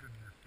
goodness.